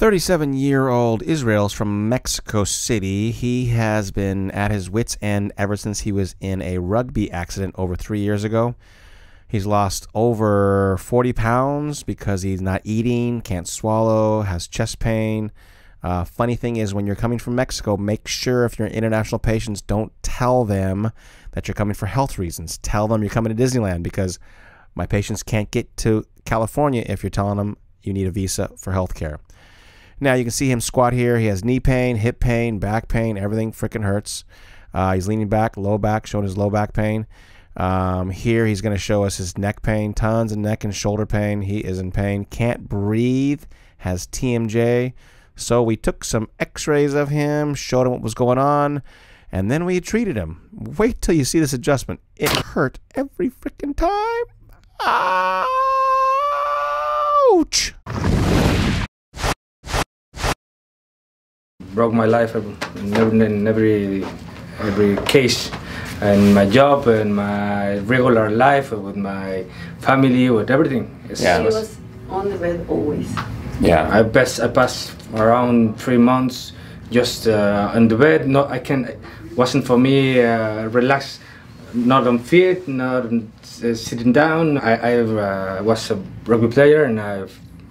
37 year old Israel's from Mexico City. He has been at his wits' end ever since he was in a rugby accident over three years ago. He's lost over 40 pounds because he's not eating, can't swallow, has chest pain. Uh, funny thing is, when you're coming from Mexico, make sure if you're international patients, don't tell them that you're coming for health reasons. Tell them you're coming to Disneyland because my patients can't get to California if you're telling them you need a visa for health care. Now you can see him squat here. He has knee pain, hip pain, back pain. Everything freaking hurts. Uh, he's leaning back, low back, showing his low back pain. Um, here he's going to show us his neck pain, tons of neck and shoulder pain. He is in pain, can't breathe, has TMJ. So we took some x-rays of him, showed him what was going on, and then we treated him. Wait till you see this adjustment. It hurt every freaking time. Ouch! Broke my life in every, in every, every case and my job and my regular life with my family with everything It's- Yeah. He was on the bed always. Yeah. I pass I passed around three months just uh, on the bed no I can wasn't for me uh, relax not on feet not uh, sitting down I, I uh, was a rugby player and I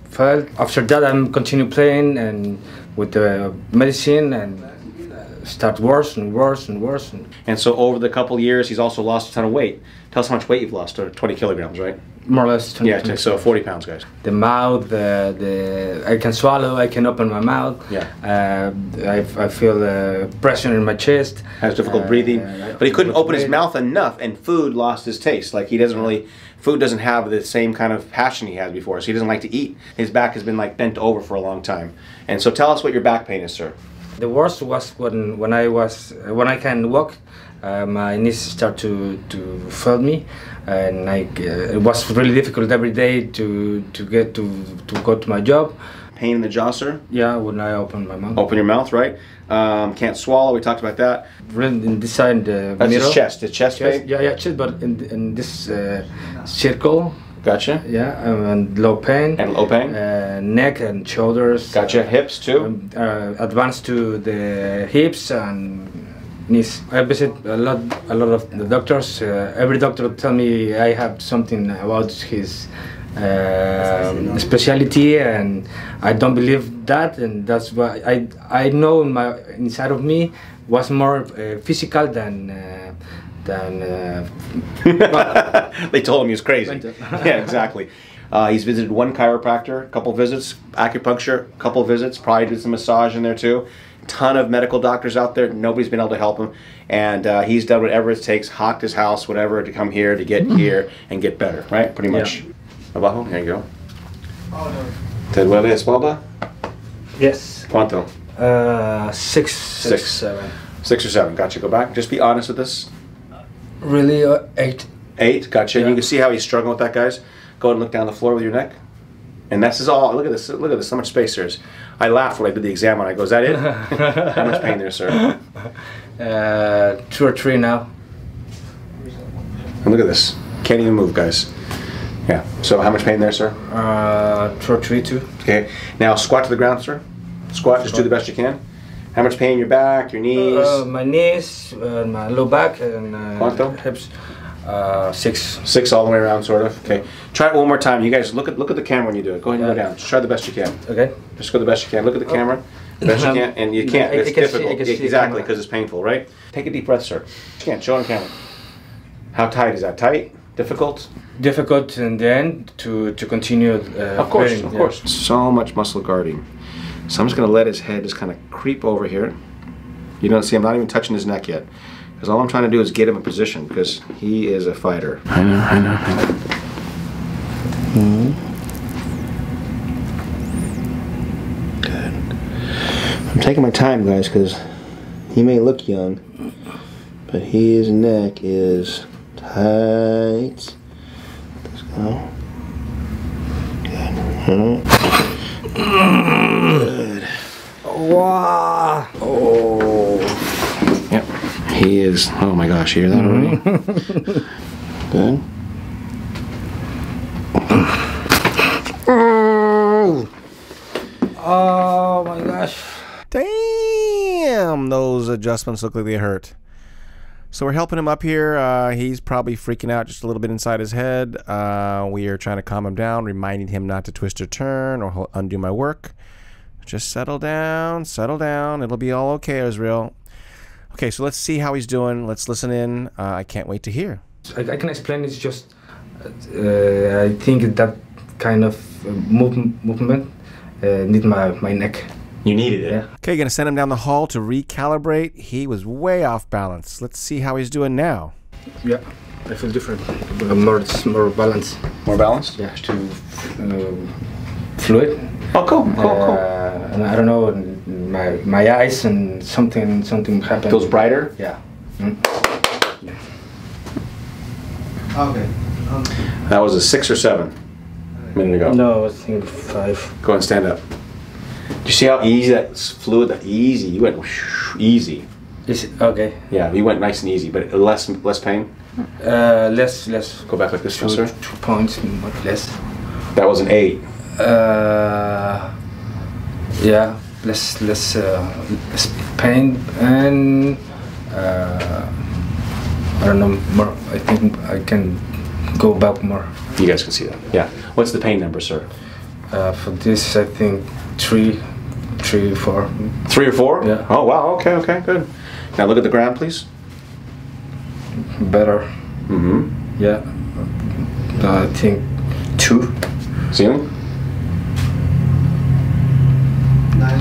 felt after that I'm continue playing and with the medicine and uh, start worse and worse and worse and And so over the couple years, he's also lost a ton of weight. Tell us how much weight you've lost, or 20 kilograms, right? more or less 20 Yeah, so 40 pounds, guys. the mouth, the, the I can swallow, I can open my mouth. Yeah. Uh, I, I feel uh, pressure in my chest. Has difficult Uh, breathing, but he couldn't open his mouth enough, and food lost his taste. Like he doesn't really, food doesn't have the same kind of passion he had before, so he doesn't like to eat. His back has been like bent over for a long time. And so tell us what your back pain is, sir. The worst was when when I was when I can walk. Uh, my knees start to to fail me, and I, uh, it was really difficult every day to to get to to go to my job. Pain in the jaw, sir. Yeah, when I open my mouth. Open your mouth, right? Um, can't swallow. We talked about that. In this side, the That's middle. his chest. His chest, Chest, pain. yeah, yeah, chest, but in, in this uh, circle, Gotcha. yeah, and low pain. And low pain. uh, neck and shoulders. Gotcha. Hips too. Um, uh, advanced to the hips and knees. I visit a lot, a lot of the doctors. Uh, every doctor tell me I have something about his um specialty, and I don't believe that, and that's why I I know in my inside of me was more uh, physical than. Uh, than uh, they told him he was crazy. Yeah, exactly. Uh, he's visited one chiropractor, a couple visits, acupuncture, a couple visits, probably did some massage in there too. Ton of medical doctors out there. Nobody's been able to help him, and uh, he's done whatever it takes, hocked his house, whatever, to come here to get here and get better. Right, pretty much. Abajo, there you go. Te duele espalda? yes, Cuánto? uh, six, Six. six, seven. Six or seven. Gotcha. Go back. Just be honest with this. Really, uh, eight. Eight, gotcha. And you can see how he's struggling with that, guys. Go ahead and look down the floor with your neck. And this is all. Look at this. Look at this. How much space there is. I laughed when I did the exam. When I go, is that it? how much pain there, sir? Uh, two or three now. And look at this. Can't even move, guys. Yeah. So how much pain there, sir? Uh, two three too. Okay. Now squat to the ground, sir. Squat. Just do the best you can. How much pain in your back, your knees? Uh, my knees, uh, my low back, and uh, Quanto? hips. Uh, six. Six all the way around, sort of. Okay. Try it one more time. You guys look at look at the camera when you do it. Go ahead and go down. Just try the best you can. Okay. Just go the best you can. Look at the camera. The best you can, and you can't. It's can difficult. see exactly, because it's painful, right? Take a deep breath, sir. You can't. Show on camera. How tight is that? Tight? Difficult? Difficult and then to to continue. Uh, Of course, playing, of yeah. course. So much muscle guarding. So I'm just gonna let his head just kind of creep over here. You don't see, I'm not even touching his neck yet. Because all I'm trying to do is get him in position, because he is a fighter. I know, I know, I know. Good. I'm taking my time, guys, because he may look young, but his neck is tight. Let's go. Good. Good. Wow. Oh. Yep. He is. Oh my gosh, you hear that already? Good. Uh, Oh my gosh. Damn, those adjustments look like they hurt. So we're helping him up here. Uh, he's probably freaking out just a little bit inside his head. Uh, we are trying to calm him down, reminding him not to twist or turn or undo my work. Just settle down, settle down. It'll be all okay, Israel. Okay, so let's see how he's doing. Let's listen in. Uh, I can't wait to hear. I, I can explain. It's just uh, I think that kind of uh, move, movement uh, need my my neck. You needed it. Yeah. Okay, gonna send him down the hall to recalibrate. He was way off balance. Let's see how he's doing now. Yeah, I feel different. Uh, more more balance. More balanced? Yeah, to uh, fluid. Oh, cool, Uh, and I don't know, my my eyes and something something happened. Feels brighter. Yeah. Mm. Okay. That was a six or seven a minute ago. No, I think five. Go and stand up. Do you see how easy that fluid? That easy. You went easy. Okay. Yeah, you went nice and easy, but less less pain. Uh, less less. Go back like this, Two, sir. two points, not less. That was an eight. Uh, yeah, less less uh, less pain and uh, I don't know more. I think I can go back more. You guys can see that. Yeah. What's the pain number, sir? Uh, for this, I think three, three, or four. Three or four? Yeah. Oh wow. Okay. Okay. Good. Now look at the ground, please. Better. Mm-hmm. Yeah. Uh, I think two. Ceiling.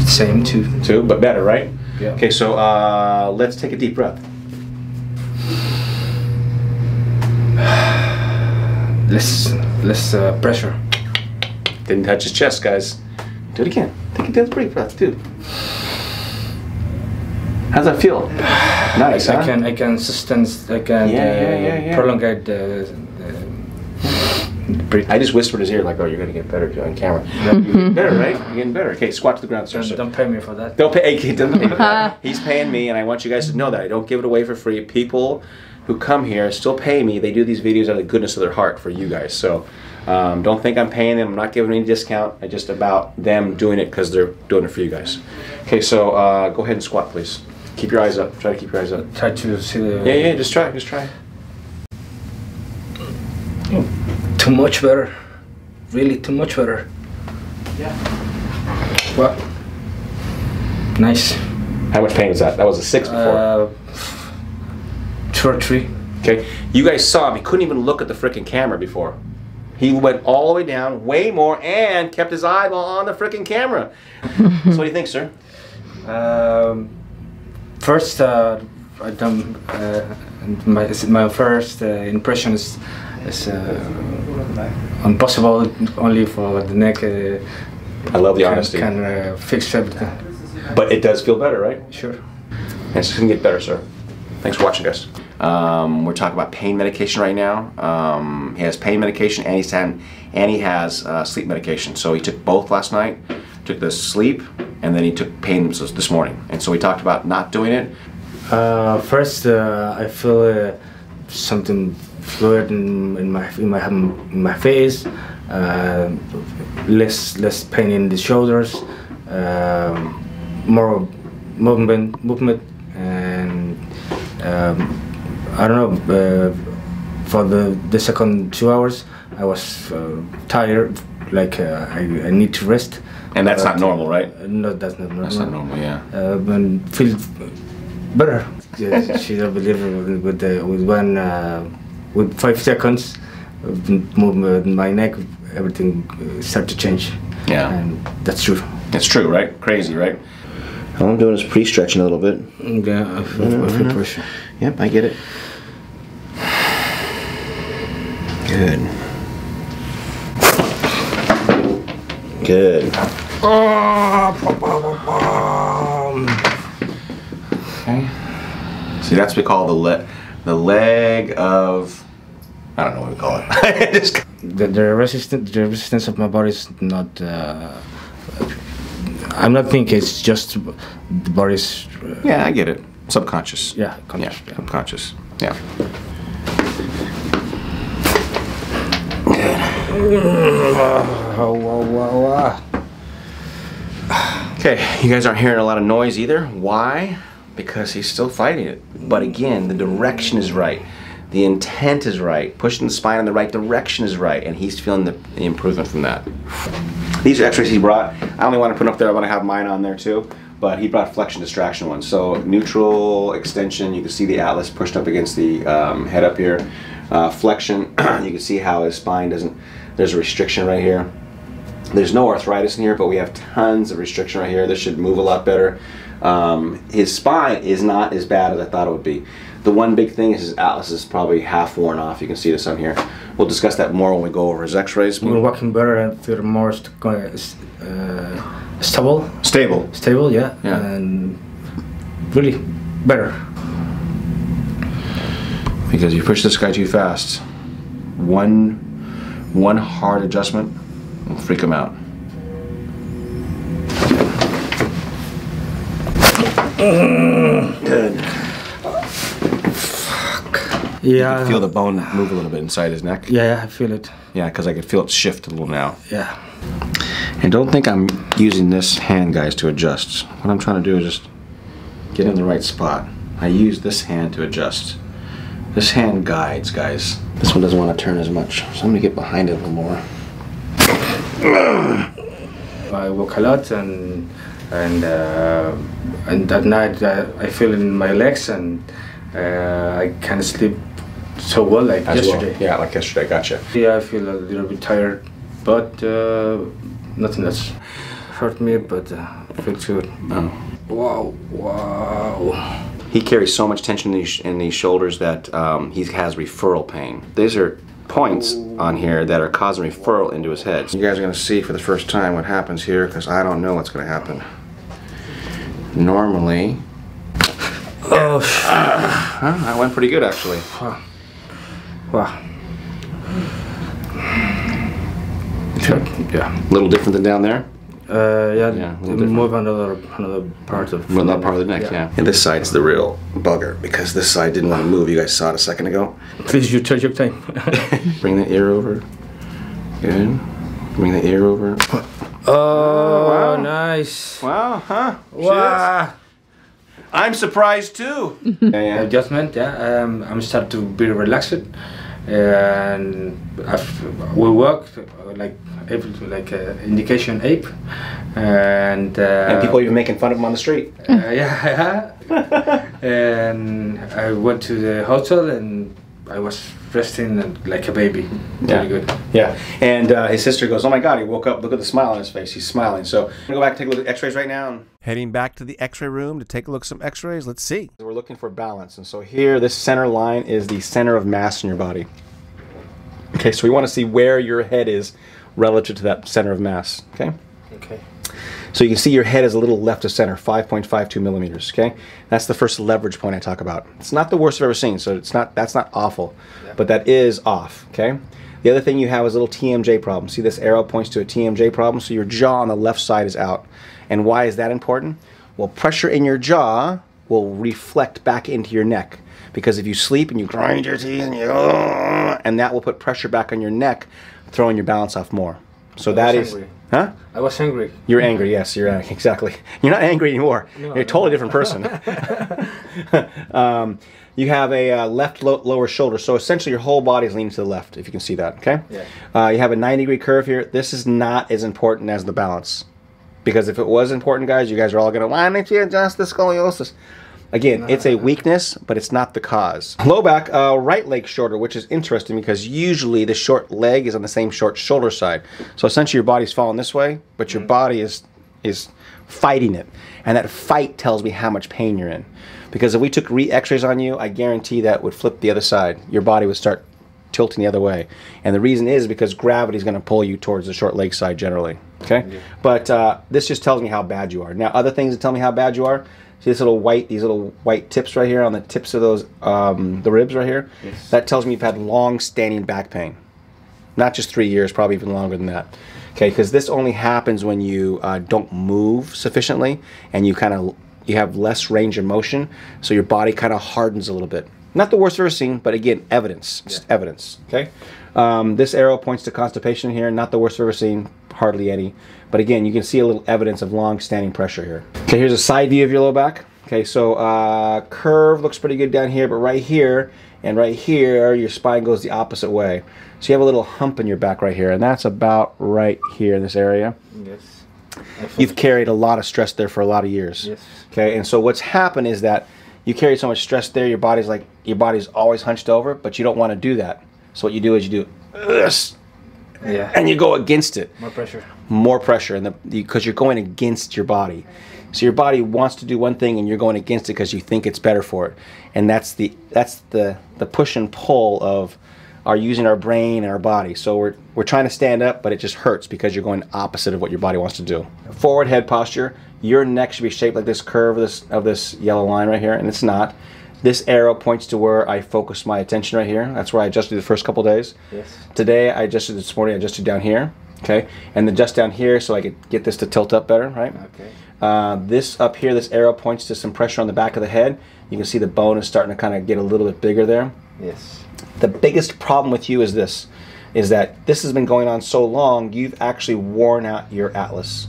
Same two. Two, but better, right? Yeah. Okay. So uh, let's take a deep breath. Less less uh, pressure. Didn't touch his chest, guys. Do it again. Take a deep breath, dude. How's that feel? Nice, I huh? can I can sustain. I can Yeah, uh, yeah, yeah, yeah. prolongate the. the. I just whispered in his ear like, "Oh, you're gonna get better on camera." You're getting better, right? You're getting better. Okay, squat to the ground, sir. Don't, sir. don't pay me for that. Don't pay. He doesn't pay for that. He's paying me, and I want you guys to know that I don't give it away for free. People who come here still pay me. They do these videos out of the goodness of their heart for you guys. So um, don't think I'm paying them. I'm not giving any discount. I just about them doing it because they're doing it for you guys. Okay, so uh, go ahead and squat, please. Keep your eyes up. Try to keep your eyes up. Try to see the. Yeah, yeah. Just try. Just try. Too much better. Really, too much better. Yeah. What? Nice. How much pain was that? That was a six before. Uh, two or three. Okay, you guys saw him. He couldn't even look at the freaking camera before. He went all the way down, way more, and kept his eyeball on the freaking camera. so what do you think, sir? Um, first, uh, I done, uh, my my first uh, impression is is uh, impossible only for the neck. Uh, I love the can, honesty. Can uh, fix everything. But it does feel better, right? Sure. And it's gonna get better, sir. Thanks for watching, guys. Um, we're talking about pain medication right now. Um, he has pain medication and he's had, and he has uh, sleep medication. So he took both last night. Took the sleep and then he took pain this morning. And so we talked about not doing it. Uh, first, uh, I feel uh, something fluid in, in my in my in my face. Uh, less less pain in the shoulders. Um more movement movement and um, I don't know. Uh, for the the second two hours, I was uh, tired. Like uh, I, I need to rest. And that's not normal, right? no, that's not normal. That's not normal, yeah. Uh, and feel better. Yeah, she's a believer with, with, the, with one uh, with five seconds of movement in my neck, everything uh, start to change. Yeah. and that's true. That's true, right? Crazy, right? All I'm doing is pre-stretching a little bit. Yeah, I feel, I feel pressure. Yep, I get it. Good. Good. Okay. See, that's what we call the le- the leg of. I don't know what we call it. Just The, the resistance, the resistance of my body is not. Uh, I'm not thinking it's just the body's. Uh, yeah, I get it. Subconscious. yeah, Yeah, yeah. subconscious. Yeah. Oh, wow, wow, wow. Okay, you guys aren't hearing a lot of noise either. Why? Because he's still fighting it. But again, the direction is right. The intent is right. Pushing the spine in the right direction is right, and he's feeling the, the improvement from that. These are x-rays he brought. I only want to put them up there. I want to have mine on there too. But he brought flexion distraction ones. So neutral extension. You can see the atlas pushed up against the um, head up here. Uh, flexion. you can see how his spine doesn't. There's a restriction right here. There's no arthritis in here, but we have tons of restriction right here. This should move a lot better. Um, his spine is not as bad as I thought it would be. The one big thing is his atlas is probably half worn off. You can see this on here. We'll discuss that more when we go over his x-rays. We're walking better and feel more st- uh, stable. Stable. Stable, yeah. Yeah. And really better. Because you push this guy too fast. One, one hard adjustment will freak him out. Good. Yeah. Feel the bone move a little bit inside his neck. yeah, yeah, I feel it. Yeah, because I can feel it shift a little now. Yeah. And don't think I'm using this hand, guys, to adjust. What I'm trying to do is just get in the right spot. I use this hand to adjust. This hand guides, guys. This one doesn't want to turn as much, so I'm gonna get behind it a little more. I walk a lot and and uh, and at night uh, I feel it in my legs and uh, I can't sleep so well like As well. yesterday. Yeah, like yesterday, gotcha. Yeah, I feel a little bit tired, but uh, nothing that's hurt me, but uh, feels good. Oh. Wow, wow. He carries so much tension in these, in these shoulders that um, he has referral pain. These are points on here that are causing referral into his head. You guys are going to see for the first time what happens here because I don't know what's going to happen. Normally, Oh, huh, that went pretty good actually. wow. Yeah. A little different than down there. Uh, yeah, Yeah, a little different. move another another part of Well, that part of the neck, yeah. And this side's the real bugger because this side didn't want to move. You guys saw it a second ago. Please, you touch your time. Bring the ear over. Good. Bring the ear over. oh, wow. nice. Wow, huh? Wow. I'm surprised too. yeah, yeah. Adjustment, yeah. Um, I'm start to be relaxed, and I've, we worked like ape, like uh, indication ape, and uh, And people even making fun of him on the street. Uh, yeah, and I went to the hotel and I was resting and- like a baby. Yeah. Really good. Yeah. And uh, his sister goes, "Oh my God!" He woke up. Look at the smile on his face. He's smiling. So I'm gonna go back and take a look at X-rays right now. Heading back to the X-ray room to take a look at some X-rays. Let's see. We're looking for balance, and so here, this center line is the center of mass in your body. Okay, so we want to see where your head is relative to that center of mass. Okay. Okay. So you can see your head is a little left of center, 5.52 millimeters. Okay, that's the first leverage point I talk about. It's not the worst I've ever seen, so it's not that's not awful, but that is off. Okay. The other thing you have is a little TMJ problem. See this arrow points to a TMJ problem, so your jaw on the left side is out. And why is that important? Well, pressure in your jaw will reflect back into your neck because if you sleep and you grind your teeth and you and that will put pressure back on your neck, throwing your balance off more. So that is. Huh? I was angry. You're angry, yes, you're angry, exactly. You're not angry anymore. you're a totally different person. um, you have a uh, left lo- lower shoulder, so essentially your whole body is leaning to the left, if you can see that, okay? Yeah. Uh, you have a 90 degree curve here. This is not as important as the balance. Because if it was important, guys, you guys are all going to, why don't you adjust the scoliosis? Again, it's a weakness, but it's not the cause. Low back, uh, right leg shorter, which is interesting because usually the short leg is on the same short shoulder side. So essentially your body's falling this way, but your body is is fighting it. And that fight tells me how much pain you're in. Because if we took re x-rays on you, I guarantee that would flip the other side. Your body would start tilting the other way. And the reason is because gravity is going to pull you towards the short leg side generally. Okay? But uh, this just tells me how bad you are. Now, other things that tell me how bad you are, see this little white, these little white tips right here on the tips of those, um, the ribs right here? Yes. That tells me you've had long standing back pain. Not just three years, probably even longer than that. Okay, because this only happens when you uh, don't move sufficiently and you kind of you have less range of motion, so your body kind of hardens a little bit. Not the worst I've ever seen, but again, evidence. Just evidence. Okay. Um, this arrow points to constipation here. Not the worst I've ever seen. Hardly any. But again, you can see a little evidence of long-standing pressure here. Okay, here's a side view of your low back. Okay, so uh, curve looks pretty good down here, but right here and right here, your spine goes the opposite way. So you have a little hump in your back right here, and that's about right here in this area. Yes. You've carried a lot of stress there for a lot of years. Yes. Okay, and so what's happened is that you carry so much stress there, your body's like your body's always hunched over, but you don't want to do that. So what you do is you do this, Yeah. and you go against it. More pressure. more pressure and the because you're going against your body. So your body wants to do one thing and you're going against it because you think it's better for it. And that's the that's the the push and pull of our using our brain and our body. So we're we're trying to stand up but it just hurts because you're going opposite of what your body wants to do. Forward head posture your neck should be shaped like this curve of this of this yellow line right here and it's not this arrow points to where I focus my attention right here. That's where I adjusted the first couple days. Yes. Today I adjusted this morning. I adjusted down here, okay, and then just down here so I could get this to tilt up better, right? Okay. Uh, this up here, this arrow points to some pressure on the back of the head. You can see the bone is starting to kind of get a little bit bigger there. Yes. The biggest problem with you is this, is that this has been going on so long, you've actually worn out your atlas.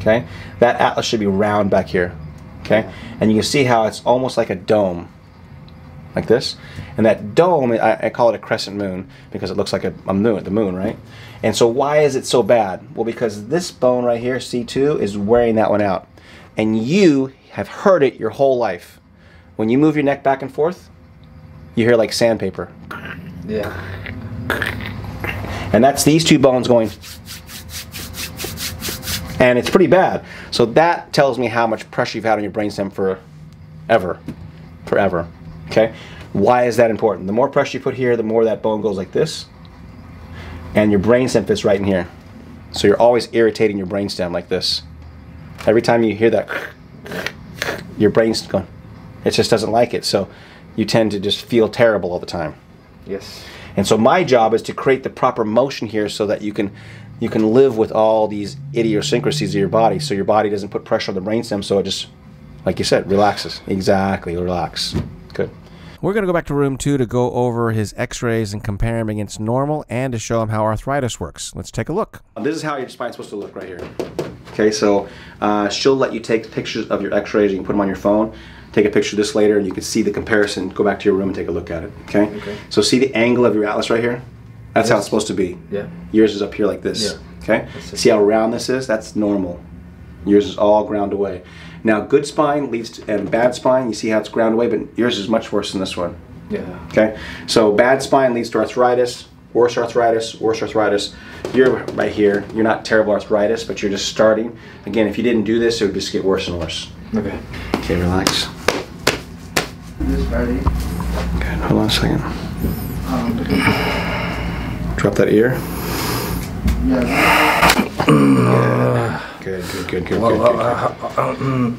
Okay, that atlas should be round back here. Okay, and you can see how it's almost like a dome, like this. And that dome, I, I call it a crescent moon because it looks like a, a moon, the moon, right? And so why is it so bad? Well, because this bone right here, C2, is wearing that one out, and you have heard it your whole life. When you move your neck back and forth, you hear like sandpaper. Yeah. And that's these two bones going. And it's pretty bad. So that tells me how much pressure you've had on your brainstem for ever. Forever. Okay? Why is that important? The more pressure you put here, the more that bone goes like this. And your brainstem fits right in here. So you're always irritating your brainstem like this. Every time you hear that, your brain's going, it just doesn't like it. So you tend to just feel terrible all the time. Yes. And so my job is to create the proper motion here so that you can you can live with all these idiosyncrasies of your body so your body doesn't put pressure on the brainstem so it just like you said relaxes. Exactly, relax. Good. We're going to go back to room 2 to go over his x-rays and compare him against normal and to show him how arthritis works. Let's take a look. This is how your spine's supposed to look right here. Okay, so uh, she'll let you take pictures of your x-rays. You can put them on your phone. Take a picture of this later and you can see the comparison. Go back to your room and take a look at it. Okay? Okay. So see the angle of your atlas right here? That's how it's supposed to be. Yeah. Yours is up here like this. Yeah. Okay? See how round this is? That's normal. Yours is all ground away. Now, good spine leads to, and bad spine, you see how it's ground away, but yours is much worse than this one. Yeah. Okay? So, bad spine leads to arthritis, worse arthritis, worse arthritis. You're right here. You're not terrible arthritis, but you're just starting. Again, if you didn't do this, it would just get worse and worse. Okay. Okay, relax. This Friday. Good. Hold on a second. Um, Drop that ear. yeah. Good, good, good, good, good, good. uh, uh, uh, mm,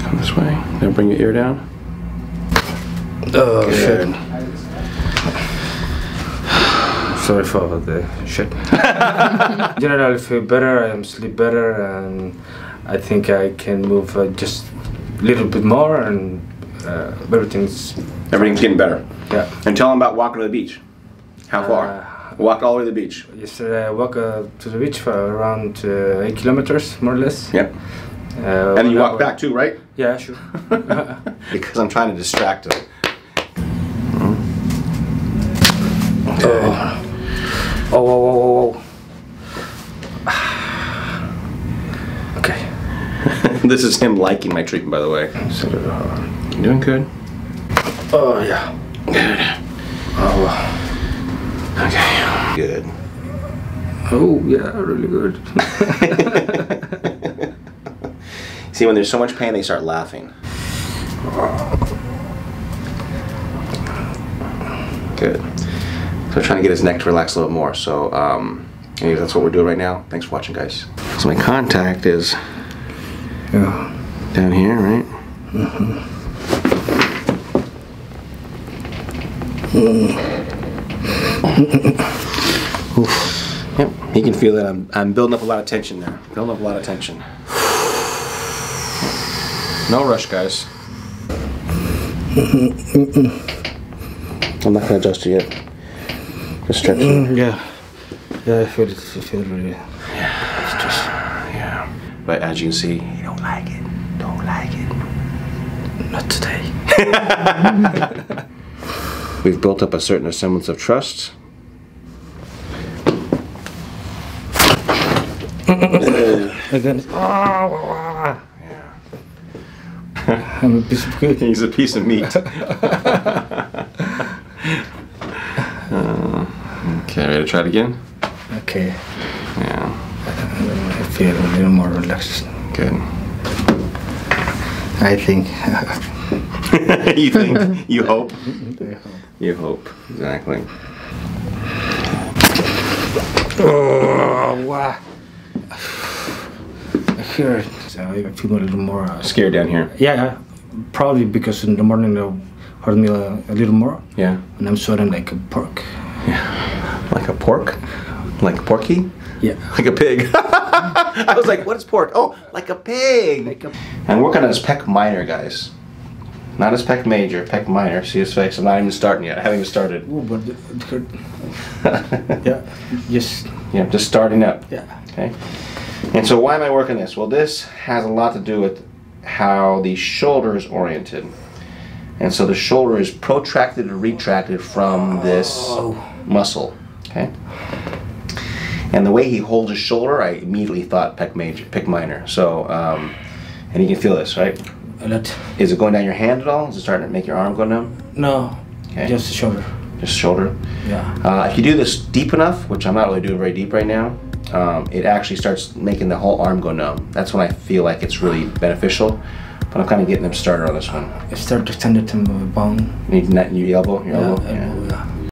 Come this way. Now bring your ear down. oh shit. Sorry for the shit. Generally, I feel better. I sleep better, and I think I can move uh, just a little bit more, and uh, everything's Everything's getting better. yeah. And tell them about walking to the beach. How far? Uh, Walked all the way to the beach. Yesterday I walked uh, to the beach for around uh, eight kilometers, more or less. Yep. Uh, And you walk back too, right? Yeah, sure. because I'm trying to distract him. Oh, whoa, whoa, whoa, whoa. okay. this is him liking my treatment, by the way. You doing good? oh yeah. Good. Oh, Okay. Good. oh yeah, really good. See, when there's so much pain, they start laughing. Good. So trying to get his neck to relax a little more. So, um, anyway, that's what we're doing right now. Thanks for watching, guys. So my contact is yeah. down here, right? Oof. Yep, he can feel it. I'm, I'm building up a lot of tension there. Building up a lot of tension. No rush, guys. I'm not gonna adjust it yet. Just stretch. it. Yeah. Yeah, I feel it. I feel it really Yeah. It's just, Yeah. But as you can see, you don't like it. Don't like it. Not today. We've built up a certain semblance of trust. Again. I'm a piece of good. He's a piece of meat. Uh, okay, ready to try it again? Okay. Yeah, I feel a little more relaxed. good. I think. you think? You hope? You hope, exactly. oh, wow. I hear it. So I feel a little more. Uh, Scared down here. yeah, yeah, probably because in the morning they'll hurt me a, a little more, Yeah. and I'm sweating like a pork. Yeah. Like a pork? Like a porky? Yeah. Like a pig. I was like, what is pork? Oh, like a pig. Like a, I'm working on his pec minor, guys. Not his pec major, pec minor. See his face? I'm not even starting yet. I haven't even started. oh, but it. Yeah, just yeah, just starting up. yeah. Okay. And so why am I working this? Well, this has a lot to do with how the shoulder is oriented. And so the shoulder is protracted and retracted from this muscle. Okay. And the way he holds his shoulder, I immediately thought pec major, pec minor. So, um, and you can feel this, right? A lot. Is it going down your hand at all? Is it starting to make your arm go numb? No, Okay. just the shoulder. Just shoulder. Yeah. Uh, if you do this deep enough, which I'm not really doing very deep right now, um, it actually starts making the whole arm go numb. That's when I feel like it's really beneficial. But I'm kind of getting them started on this one. I start to extend it to my bone. You need net your elbow, your Yeah, elbow. elbow, yeah.